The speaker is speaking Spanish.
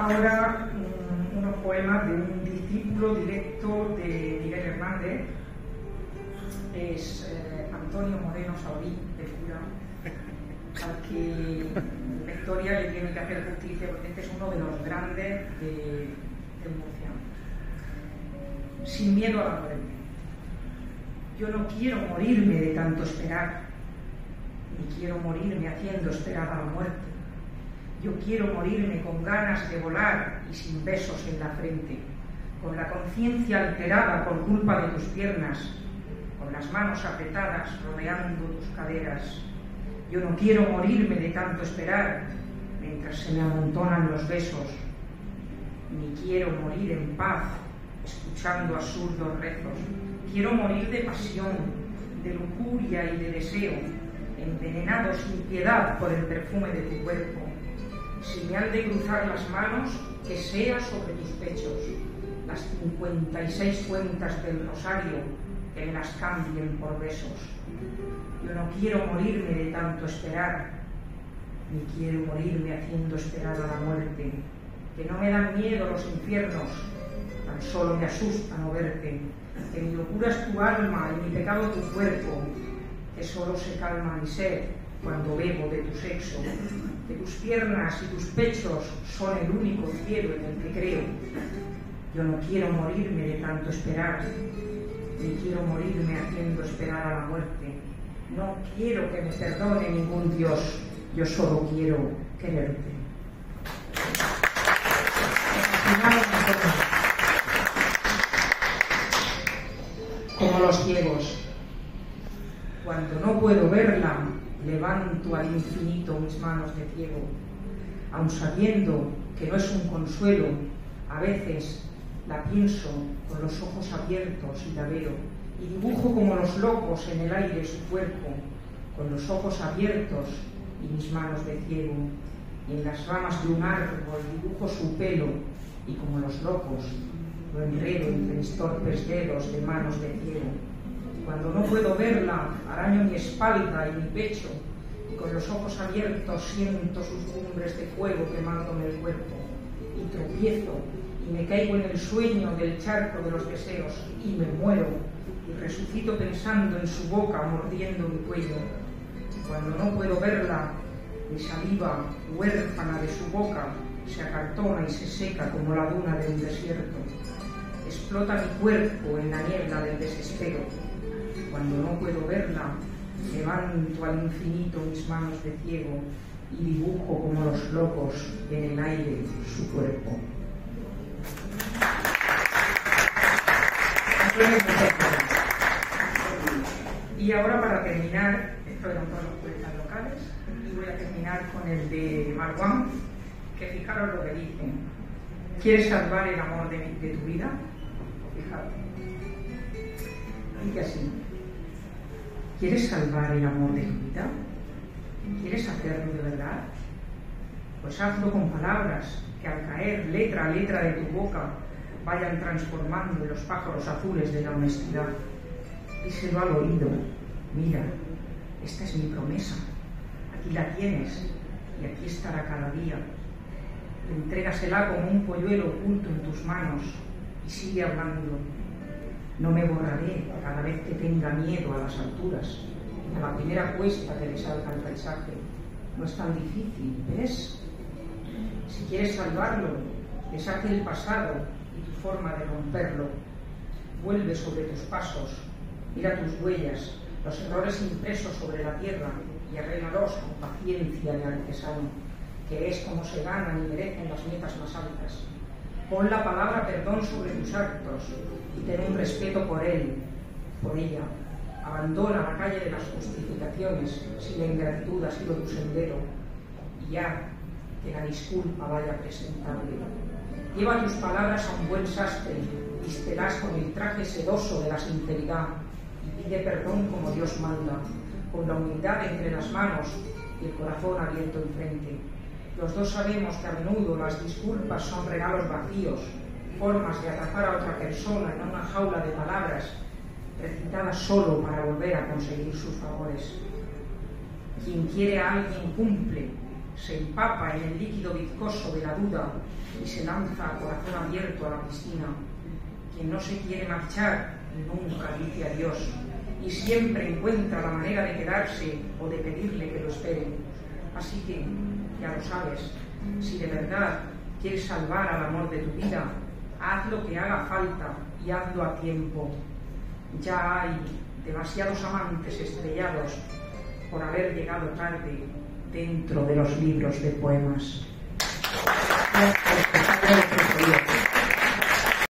ahora unos poemas de un discípulo directo de Miguel Hernández, es eh, Antonio Moreno Saurí, de Cura, al que la historia le tiene que hacer justicia porque este es uno de los grandes de, de Murcia. Sin miedo a la muerte. Yo no quiero morirme de tanto esperar, ni quiero morirme haciendo esperar a la muerte yo quiero morirme con ganas de volar y sin besos en la frente, con la conciencia alterada por culpa de tus piernas, con las manos apretadas rodeando tus caderas. Yo no quiero morirme de tanto esperar mientras se me amontonan los besos, ni quiero morir en paz escuchando absurdos rezos. Quiero morir de pasión, de lujuria y de deseo, envenenado sin piedad por el perfume de tu cuerpo si me han de cruzar las manos, que sea sobre tus pechos, las 56 cuentas del rosario, que me las cambien por besos. Yo no quiero morirme de tanto esperar, ni quiero morirme haciendo esperar a la muerte, que no me dan miedo los infiernos, tan solo me asusta no verte, que mi locura es tu alma y mi pecado tu cuerpo, que solo se calma mi sed cuando bebo de tu sexo, que tus piernas y tus pechos son el único cielo en el que creo. Yo no quiero morirme de tanto esperar, ni quiero morirme haciendo esperar a la muerte. No quiero que me perdone ningún Dios, yo solo quiero quererte. Como los ciegos, cuando no puedo verla, levanto al infinito mis manos de ciego, aun sabiendo que no es un consuelo, a veces la pienso con los ojos abiertos y la veo, y dibujo como los locos en el aire su cuerpo, con los ojos abiertos y mis manos de ciego, y en las ramas de un árbol dibujo su pelo, y como los locos lo enredo entre mis torpes dedos de manos de ciego cuando no puedo verla, araño mi espalda y mi pecho, y con los ojos abiertos siento sus cumbres de fuego quemándome el cuerpo, y tropiezo, y me caigo en el sueño del charco de los deseos, y me muero, y resucito pensando en su boca, mordiendo mi cuello. Y cuando no puedo verla, mi saliva, huérfana de su boca, se acartona y se seca como la duna de un desierto. Explota mi cuerpo en la niebla del desespero cuando no puedo verla, levanto al infinito mis manos de ciego y dibujo como los locos en el aire su cuerpo. Y ahora para terminar, esto eran todos los poetas locales, y voy a terminar con el de Marwan, que fijaros lo que dicen. ¿Quieres salvar el amor de, tu vida? Fijaros. Dice así. ¿Quieres salvar el amor de tu vida? ¿Quieres hacerlo de verdad? Pues hazlo con palabras que al caer letra a letra de tu boca vayan transformando los pájaros azules de la honestidad. Díselo al oído, mira, esta es mi promesa, aquí la tienes y aquí estará cada día. Entrégasela como un polluelo oculto en tus manos y sigue hablando no me borraré cada vez que tenga miedo a las alturas, a la primera cuesta que le salga el paisaje. No es tan difícil, ¿ves? Si quieres salvarlo, deshace el pasado y tu forma de romperlo. Vuelve sobre tus pasos, mira tus huellas, los errores impresos sobre la tierra y arréglalos con paciencia de artesano, que es como se ganan y merecen las metas más altas. Pon la palabra perdón sobre tus actos, y ten un respeto por él, por ella. Abandona la calle de las justificaciones si la ingratitud ha sido tu sendero y ya que la disculpa vaya presentable. Lleva tus palabras a un buen sastre, vístelas con el traje sedoso de la sinceridad y pide perdón como Dios manda, con la humildad entre las manos y el corazón abierto enfrente. Los dos sabemos que a menudo las disculpas son regalos vacíos formas de atrapar a otra persona en una jaula de palabras recitadas solo para volver a conseguir sus favores. Quien quiere a alguien cumple, se empapa en el líquido viscoso de la duda y se lanza a corazón abierto a la piscina. Quien no se quiere marchar nunca dice adiós y siempre encuentra la manera de quedarse o de pedirle que lo espere. Así que, ya lo sabes, si de verdad quieres salvar al amor de tu vida, haz lo que haga falta y hazlo a tiempo. Ya hay demasiados amantes estrellados por haber llegado tarde dentro de los libros de poemas.